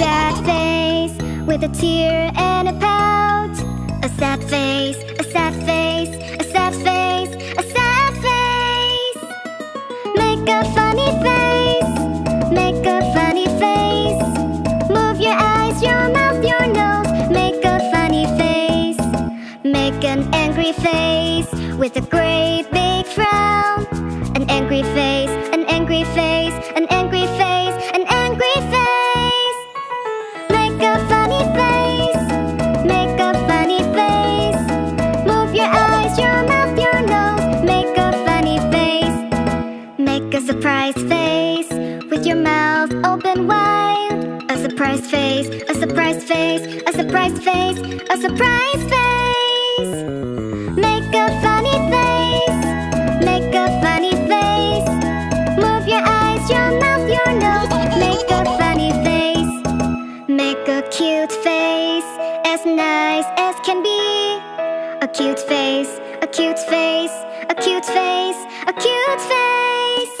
sad face with a tear and a pout. A sad face, a sad face, a sad face, a sad face. Make a funny face, make a funny face. Move your eyes, your mouth, your nose. Make a funny face, make an angry face with a grin. A surprise face, a surprise face, a surprise face, a surprise face. Make a funny face, make a funny face. Move your eyes, your mouth, your nose. Make a funny face, make a cute face, as nice as can be. A cute face, a cute face, a cute face, a cute face.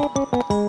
Ah.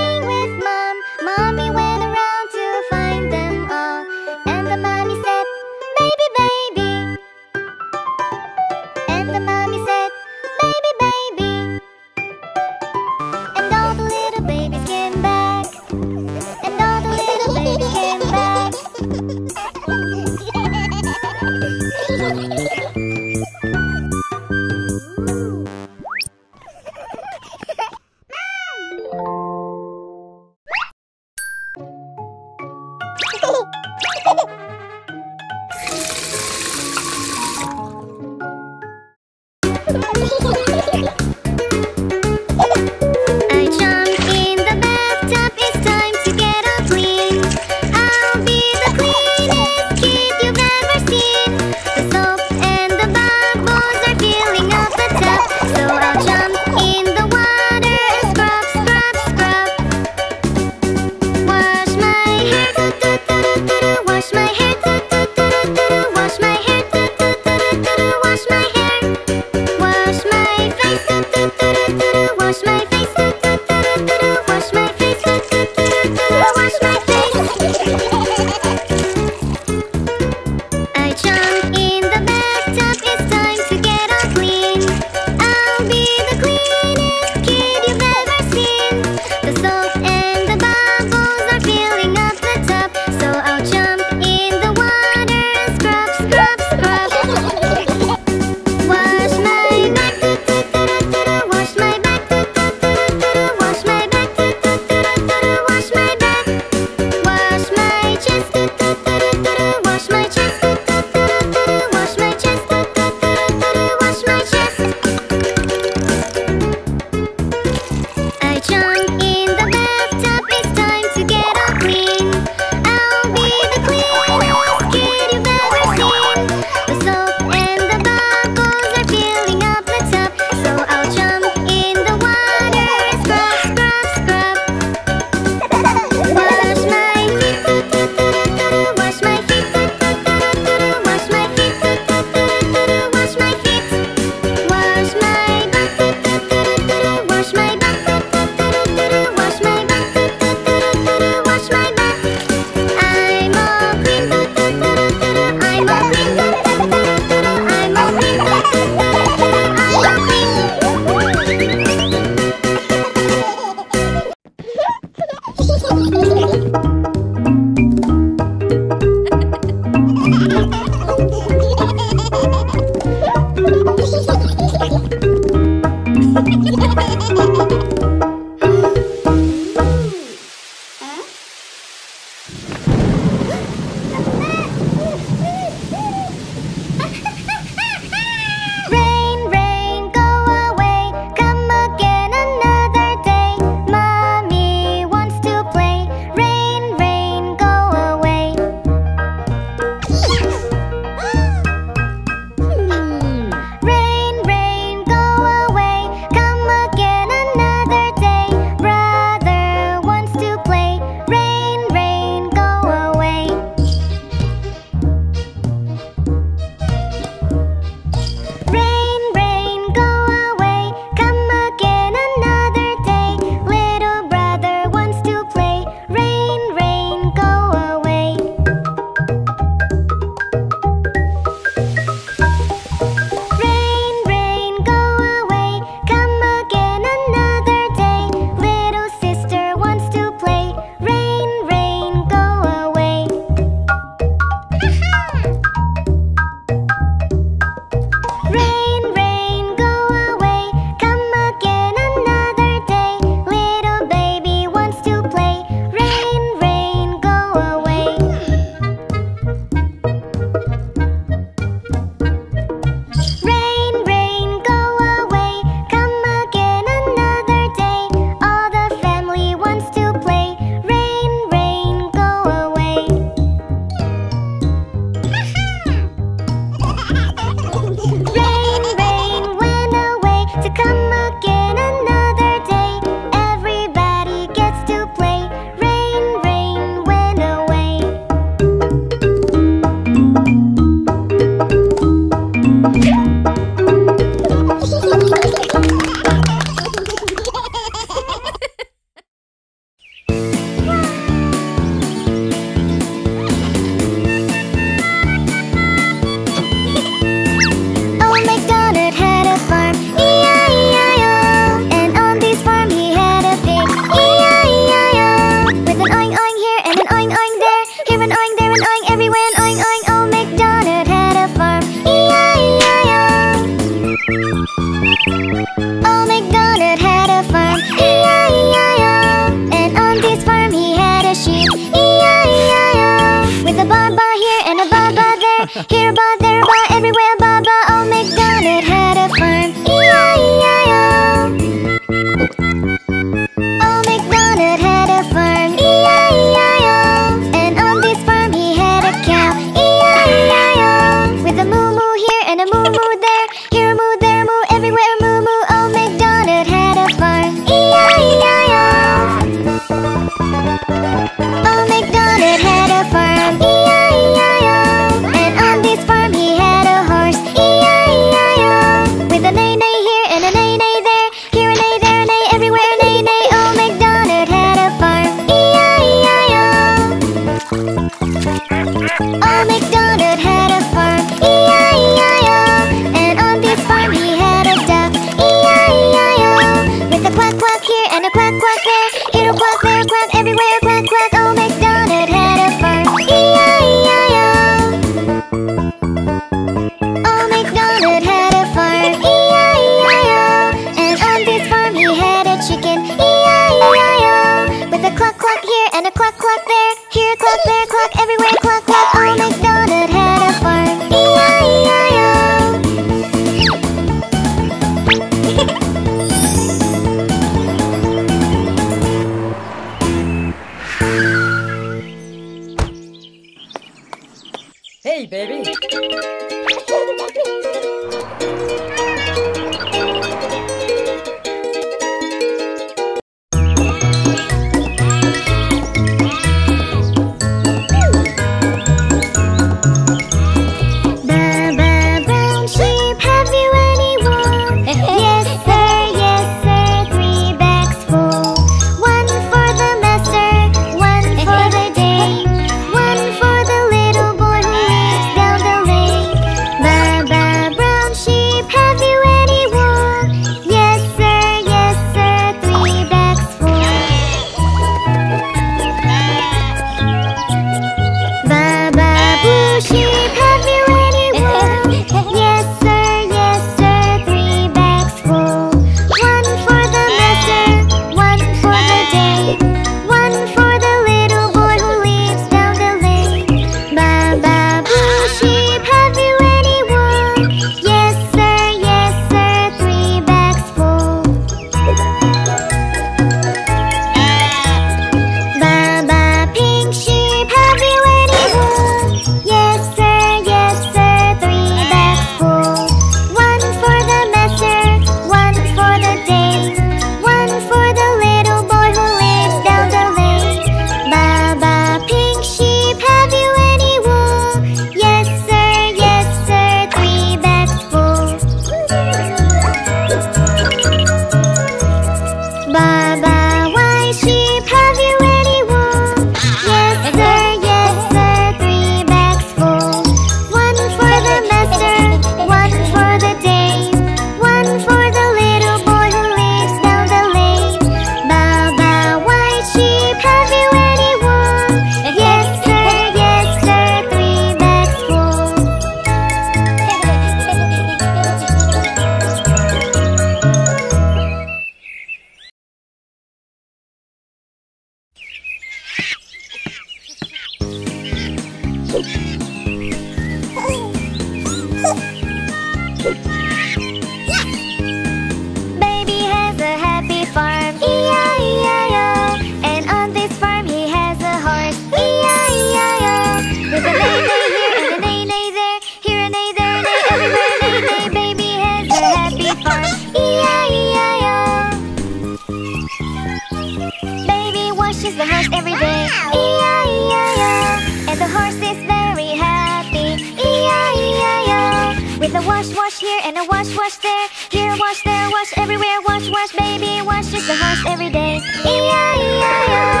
wash there, here wash there, wash everywhere, wash wash baby, wash just a wash every day. E-I-E-I-O.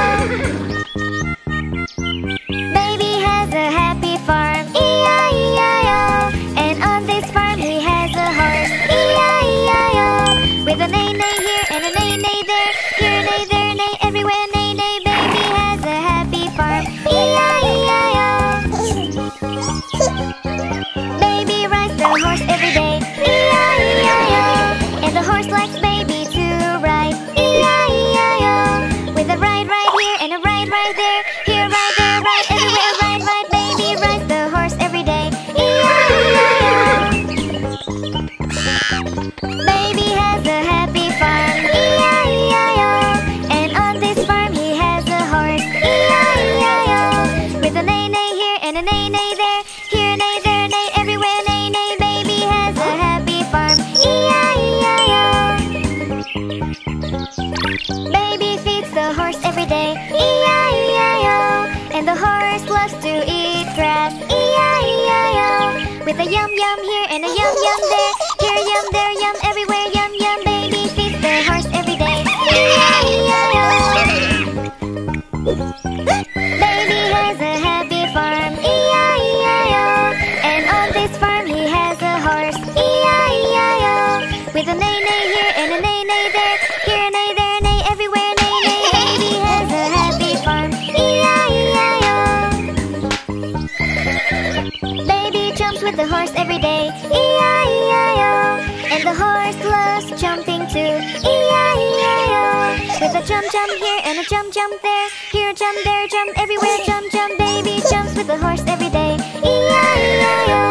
Loves jumping too E-I-E-I-O With a jump jump here and a jump jump there. Here a jump, there a jump, everywhere. Jump jump Baby jumps with the horse every day. E-I-E-I-O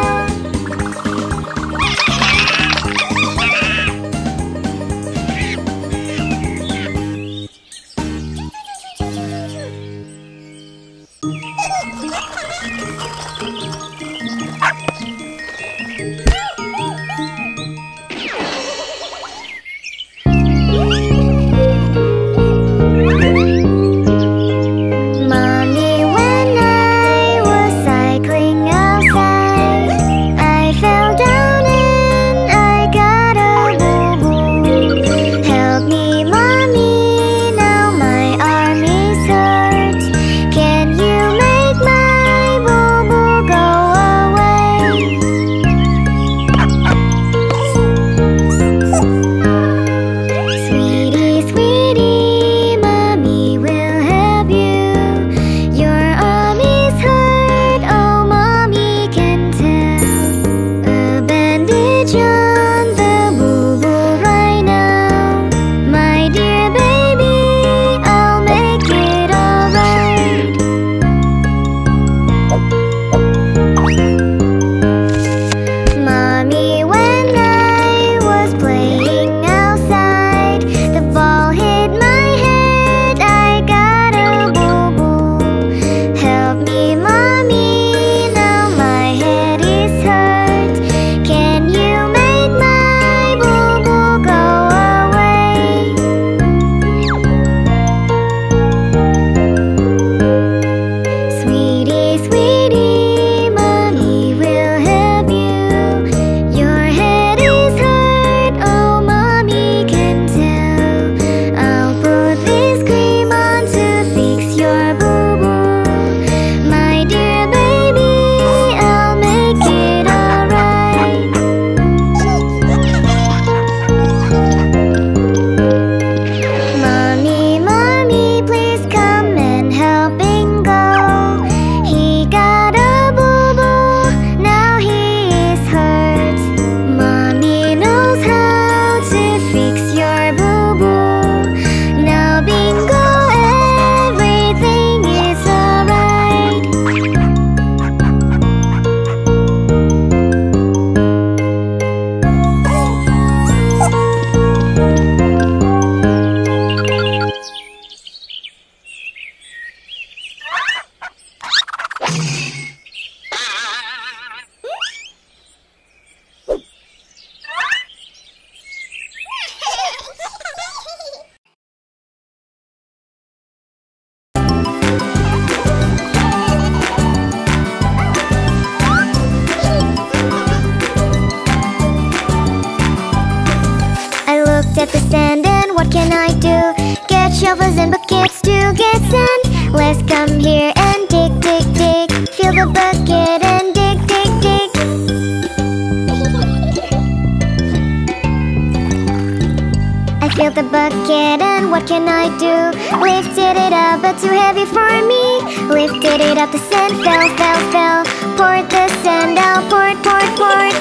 it for me. Lifted it up, the sand fell, fell, fell. Poured the sand out, poured, poured, poured.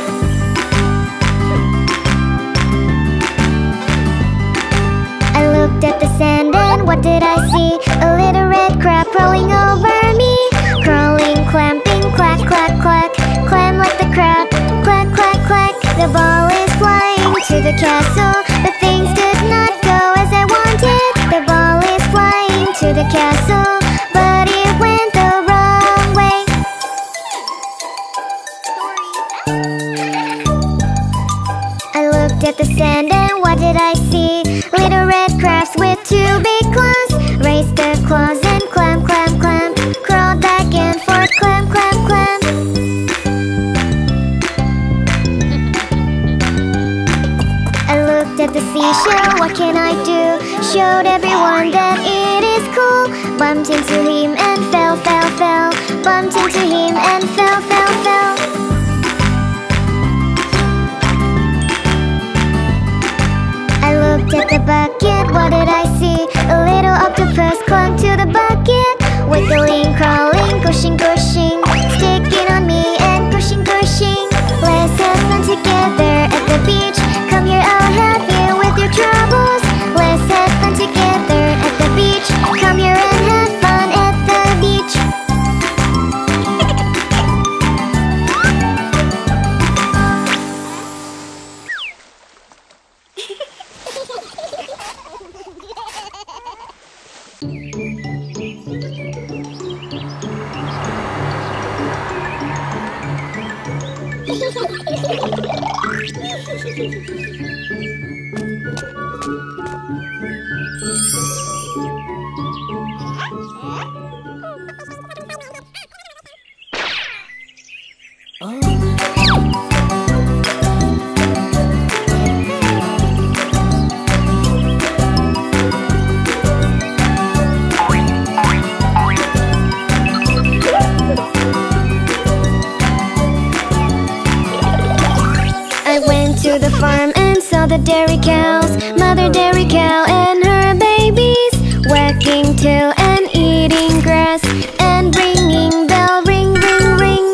I looked at the sand and what did I see? A little red crab crawling over me. Crawling, clamping, clack, clack, clack Clam like the crab, clack, clack, clack The ball is flying to the castle. But things did not go as I wanted. The ball is flying to the castle. The sand and what did I see? Little red crabs with two big claws Raised their claws and clam, clam, clam Crawled back and forth, clam, clam, clam I looked at the seashell, what can I do? Showed everyone that it is cool Bumped into him crawling, pushing, cow and her babies Wagging tail and eating grass And ringing bell ring ring ring.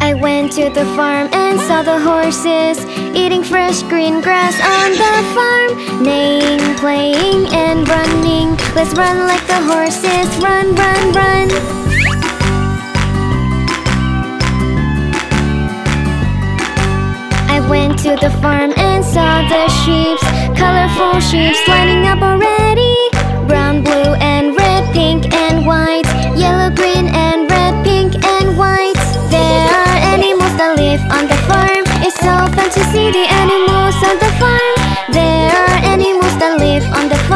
I went to the farm and saw the horses Eating fresh green grass on the farm Neighing, playing and running. Let's run like the horses Run, run, run to the farm and saw the sheep Colorful sheep lining up already. Brown, blue and red, pink and white. Yellow, green and red, pink and white. There are animals that live on the farm. It's so fun to see the animals on the farm. There are animals that live on the farm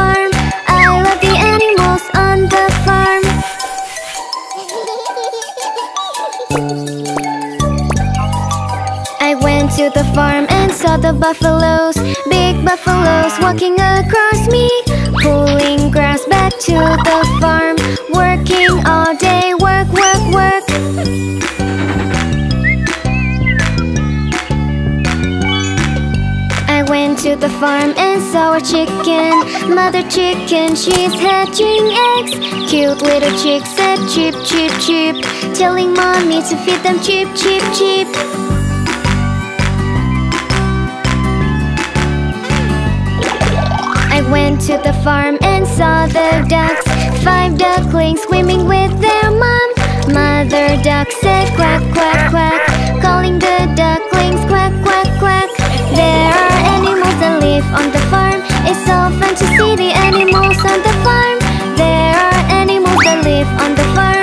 the buffaloes Big buffaloes walking across me Pulling grass back to the farm Working all day, work, work, work. I went to the farm and saw a chicken Mother chicken, she's hatching eggs. Cute little chicks said cheep, cheep, cheep Telling mommy to feed them cheep, cheep, cheep went to the farm and saw the ducks. Five ducklings swimming with their mom. Mother duck said quack, quack, quack Calling the ducklings quack, quack, quack. There are animals that live on the farm. It's so fun to see the animals on the farm. There are animals that live on the farm